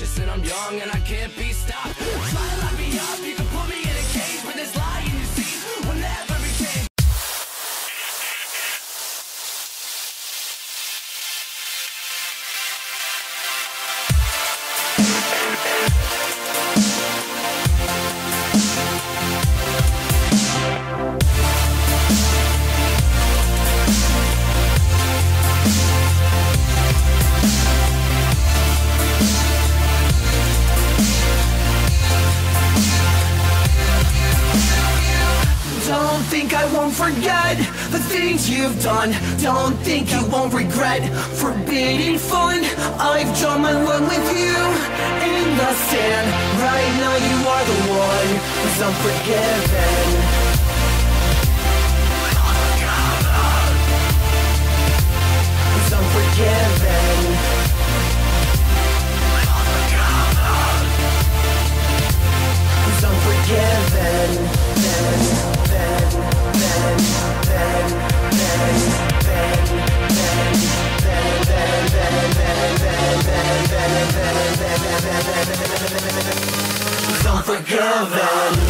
precious and I'm young and I can't be stopped. Try to lock me up, you can put me in a cage, but this lie in your seat will never be changed. Don't I won't forget the things you've done. Don't think you won't regret forbidden fun. I've drawn my line with you in the sand. Right now, you are the one who's unforgiven. girl that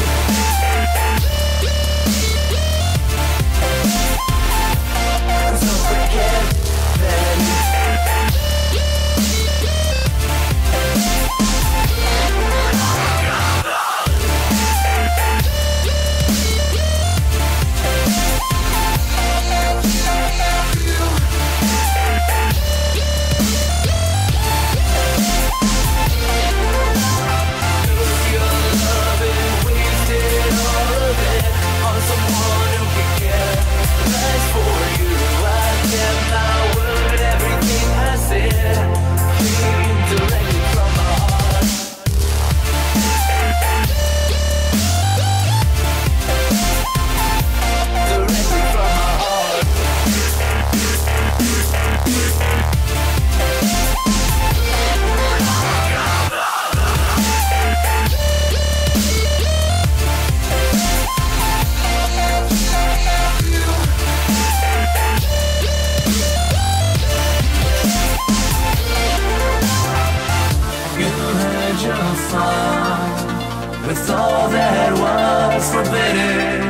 With all that was forbidden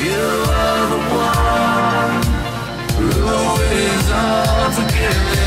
You are the one Who is unforgiving.